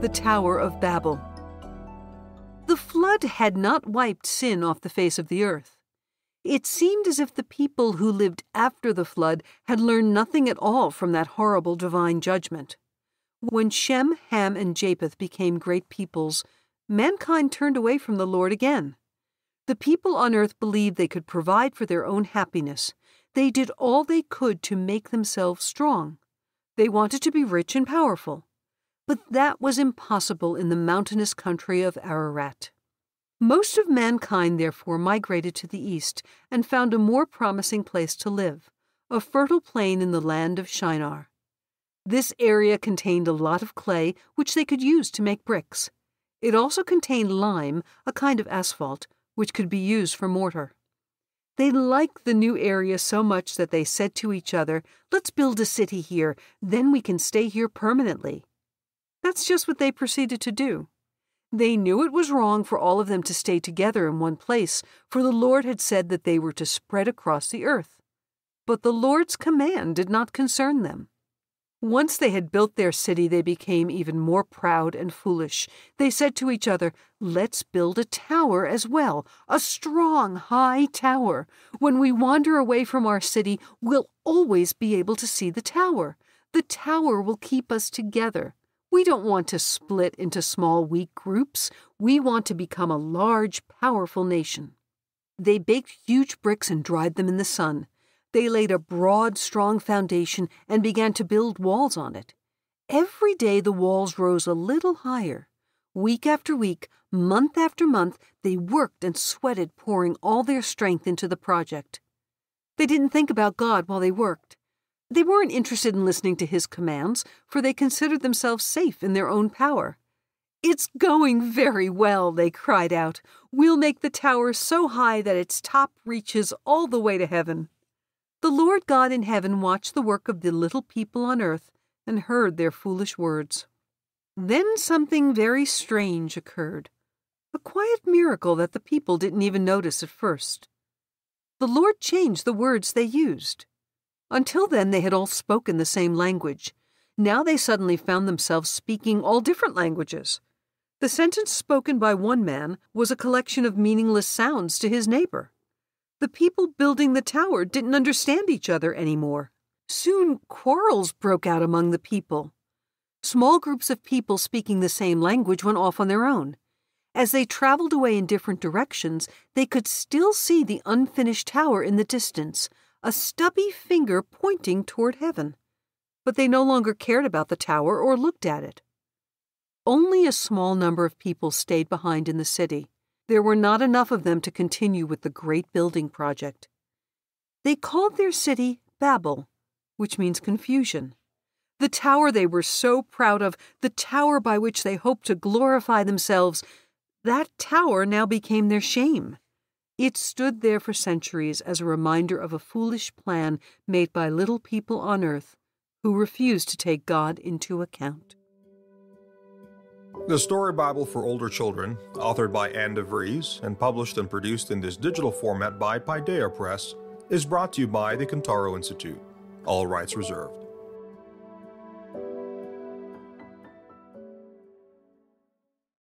the Tower of Babel. The flood had not wiped sin off the face of the earth. It seemed as if the people who lived after the flood had learned nothing at all from that horrible divine judgment. When Shem, Ham, and Japheth became great peoples, mankind turned away from the Lord again. The people on earth believed they could provide for their own happiness. They did all they could to make themselves strong. They wanted to be rich and powerful. But that was impossible in the mountainous country of Ararat. Most of mankind, therefore, migrated to the east and found a more promising place to live, a fertile plain in the land of Shinar. This area contained a lot of clay which they could use to make bricks. It also contained lime, a kind of asphalt, which could be used for mortar. They liked the new area so much that they said to each other, Let's build a city here, then we can stay here permanently. That's just what they proceeded to do. They knew it was wrong for all of them to stay together in one place, for the Lord had said that they were to spread across the earth. But the Lord's command did not concern them. Once they had built their city, they became even more proud and foolish. They said to each other, Let's build a tower as well, a strong, high tower. When we wander away from our city, we'll always be able to see the tower. The tower will keep us together. We don't want to split into small, weak groups. We want to become a large, powerful nation. They baked huge bricks and dried them in the sun. They laid a broad, strong foundation and began to build walls on it. Every day the walls rose a little higher. Week after week, month after month, they worked and sweated, pouring all their strength into the project. They didn't think about God while they worked. They weren't interested in listening to his commands, for they considered themselves safe in their own power. It's going very well, they cried out. We'll make the tower so high that its top reaches all the way to heaven. The Lord God in heaven watched the work of the little people on earth and heard their foolish words. Then something very strange occurred a quiet miracle that the people didn't even notice at first. The Lord changed the words they used. Until then, they had all spoken the same language. Now they suddenly found themselves speaking all different languages. The sentence spoken by one man was a collection of meaningless sounds to his neighbor. The people building the tower didn't understand each other anymore. Soon quarrels broke out among the people. Small groups of people speaking the same language went off on their own. As they traveled away in different directions, they could still see the unfinished tower in the distance, a stubby finger pointing toward heaven. But they no longer cared about the tower or looked at it. Only a small number of people stayed behind in the city. There were not enough of them to continue with the great building project. They called their city Babel, which means confusion. The tower they were so proud of, the tower by which they hoped to glorify themselves, that tower now became their shame. It stood there for centuries as a reminder of a foolish plan made by little people on earth who refused to take God into account. The Story Bible for Older Children, authored by Anne DeVries and published and produced in this digital format by Paideia Press, is brought to you by the Cantaro Institute. All rights reserved.